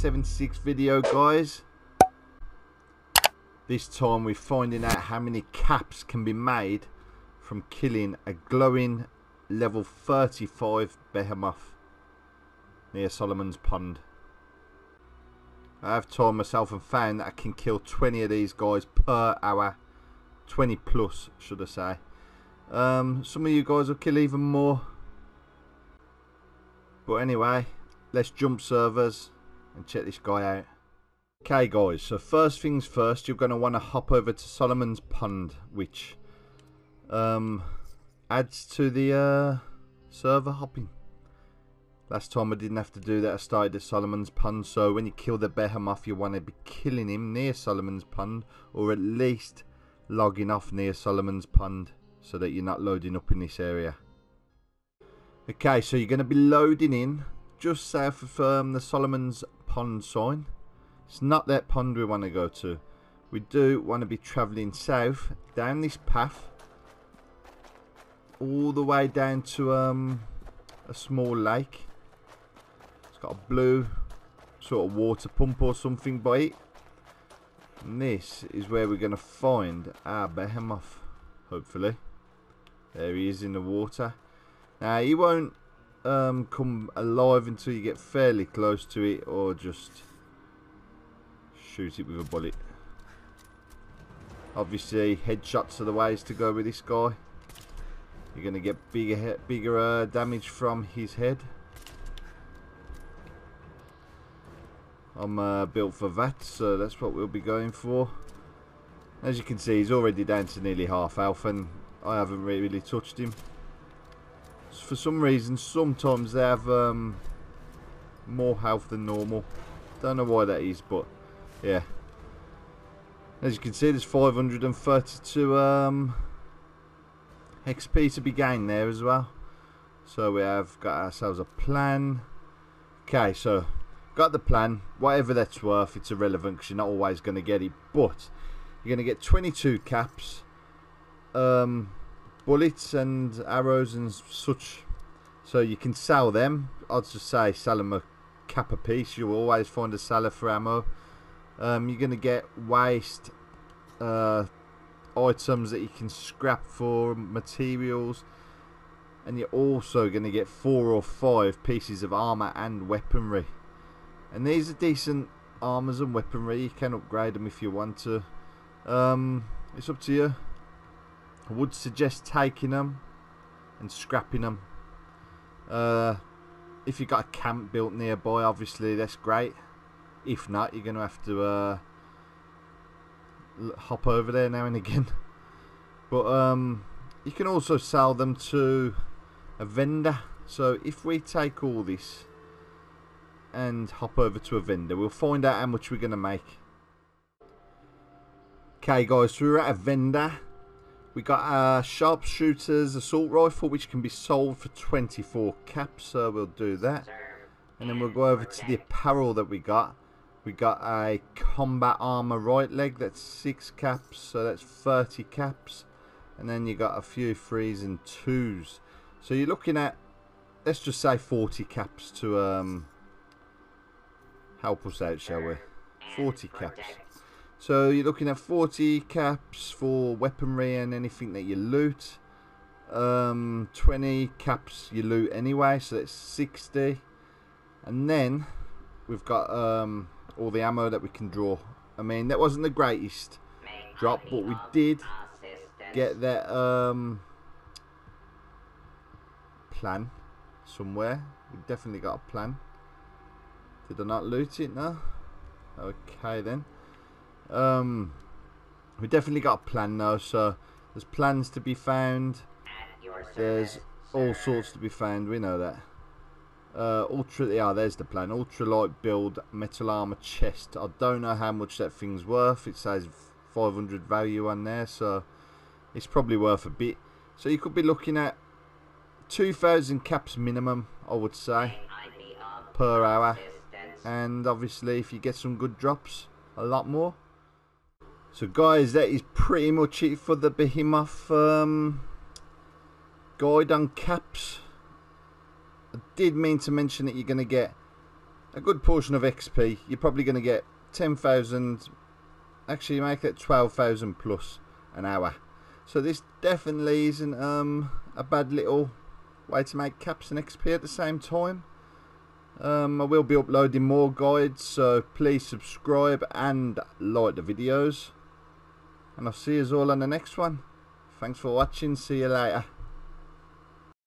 76 video guys. This time we're finding out how many caps can be made from killing a glowing level 35 behemoth near Solomon's Pond. I have told myself and found that I can kill 20 of these guys per hour. 20 plus should I say. Um, some of you guys will kill even more. But anyway, let's jump servers and check this guy out. Okay guys, so first things first, you're going to want to hop over to Solomon's Pond, which um, adds to the uh, server hopping. Last time I didn't have to do that, I started at Solomon's Pond, so when you kill the behemoth, you want to be killing him near Solomon's Pond, or at least logging off near Solomon's Pond, so that you're not loading up in this area. Okay, so you're going to be loading in just south of um, the Solomon's Pond sign. It's not that pond we want to go to. We do want to be travelling south down this path all the way down to um, a small lake. It's got a blue sort of water pump or something by it. And this is where we're going to find our behemoth, hopefully. There he is in the water. Now, he won't um, come alive until you get fairly close to it or just shoot it with a bullet. Obviously, headshots are the ways to go with this guy. You're going to get bigger, bigger uh, damage from his head. I'm uh, built for that, so that's what we'll be going for. As you can see, he's already down to nearly half health, and I haven't really touched him. For some reason, sometimes they have um, more health than normal. Don't know why that is, but yeah. As you can see, there's 532 um, XP to be gained there as well. So we have got ourselves a plan. Okay, so got the plan. Whatever that's worth, it's irrelevant because you're not always going to get it. But you're going to get 22 caps, um, bullets and arrows and such. So you can sell them. I'd just say sell them a cap a piece. You'll always find a seller for ammo. Um, you're going to get waste uh, items that you can scrap for materials and you're also going to get four or five pieces of armor and weaponry and these are decent armors and weaponry you can upgrade them if you want to um, it's up to you I would suggest taking them and scrapping them uh, if you've got a camp built nearby obviously that's great. If not you're going to have to uh, hop over there now and again. But um, you can also sell them to a vendor. So if we take all this and hop over to a vendor we'll find out how much we're going to make. Okay guys so we're at a vendor we got our sharpshooter's assault rifle which can be sold for 24 caps so we'll do that and then we'll go over to the apparel that we got we got a combat armor right leg, that's 6 caps, so that's 30 caps. And then you got a few threes and twos. So you're looking at, let's just say 40 caps to um, help us out, shall we? 40 caps. So you're looking at 40 caps for weaponry and anything that you loot. Um, 20 caps you loot anyway, so that's 60. And then we've got um, all the ammo that we can draw. I mean, that wasn't the greatest drop, but we did get that um, plan somewhere. We definitely got a plan. Did I not loot it? No? Okay then. Um, we definitely got a plan now, so there's plans to be found. There's all sorts to be found, we know that. Uh, ultra, yeah, there's the plan. Ultra light build metal armor chest. I don't know how much that thing's worth. It says 500 value on there, so it's probably worth a bit. So you could be looking at 2,000 caps minimum, I would say, per hour. And obviously, if you get some good drops, a lot more. So guys, that is pretty much it for the Behemoth um, guide on caps. I did mean to mention that you're going to get a good portion of XP. You're probably going to get 10,000, actually make it 12,000 plus an hour. So this definitely isn't um, a bad little way to make caps and XP at the same time. Um, I will be uploading more guides, so please subscribe and like the videos. And I'll see you all on the next one. Thanks for watching, see you later.